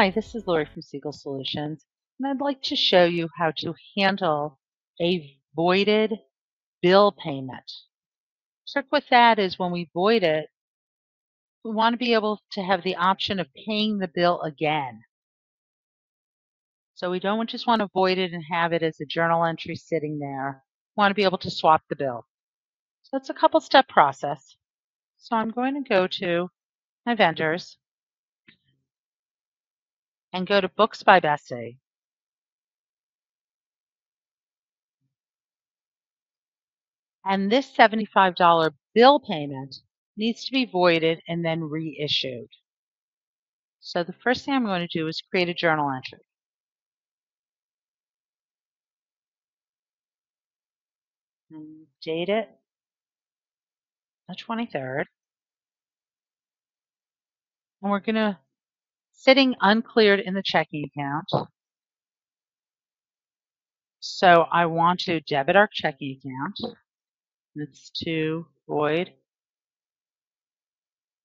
Hi, this is Lori from Siegel Solutions, and I'd like to show you how to handle a voided bill payment. Trick with that is when we void it, we want to be able to have the option of paying the bill again. So we don't just want to void it and have it as a journal entry sitting there. We want to be able to swap the bill. So it's a couple step process. So I'm going to go to my vendors and go to Books by Bessie. And this $75 bill payment needs to be voided and then reissued. So the first thing I'm going to do is create a journal entry. And date it the 23rd. And we're going to sitting uncleared in the checking account. So I want to debit our checking account. It's to void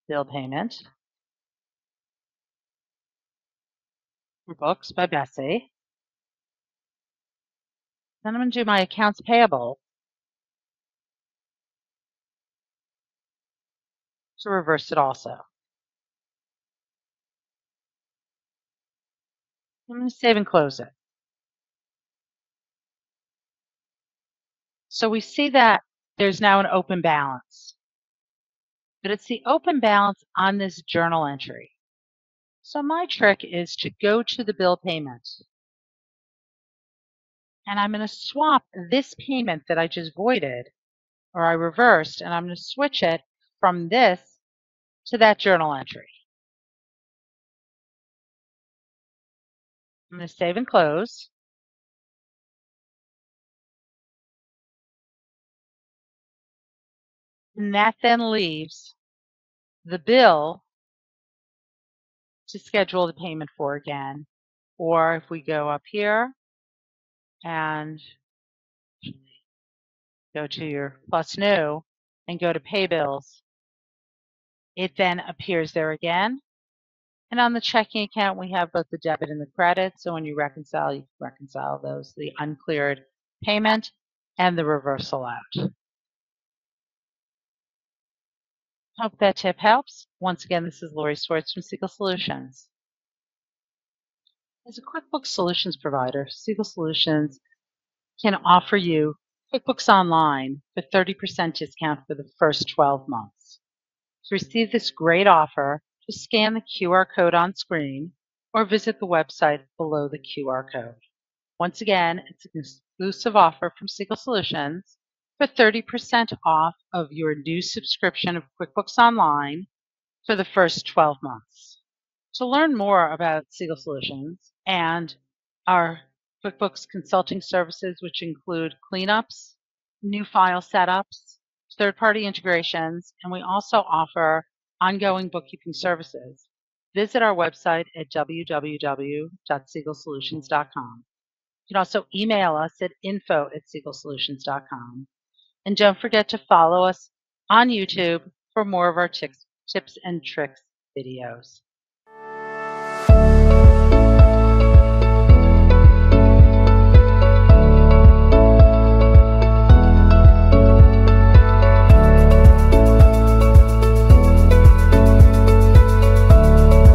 bill payment for books by Bessie. Then I'm going to do my accounts payable to reverse it also. I'm going to save and close it. So we see that there's now an open balance. But it's the open balance on this journal entry. So my trick is to go to the bill payment. And I'm going to swap this payment that I just voided, or I reversed, and I'm going to switch it from this to that journal entry. I'm going to save and close. And that then leaves the bill to schedule the payment for again. Or if we go up here and go to your plus new and go to pay bills, it then appears there again. And on the checking account, we have both the debit and the credit. So when you reconcile, you reconcile those, the uncleared payment and the reversal out. Hope that tip helps. Once again, this is Lori Swartz from Siegel Solutions. As a QuickBooks Solutions provider, Siegel Solutions can offer you QuickBooks Online for 30% discount for the first 12 months. To receive this great offer, just scan the QR code on screen or visit the website below the QR code. Once again, it's an exclusive offer from Siegel Solutions for 30% off of your new subscription of QuickBooks Online for the first 12 months. To learn more about Siegel Solutions and our QuickBooks consulting services, which include cleanups, new file setups, third-party integrations, and we also offer ongoing bookkeeping services. Visit our website at www.siegelsolutions.com. You can also email us at info at siegelsolutions.com. And don't forget to follow us on YouTube for more of our tips, tips and tricks videos.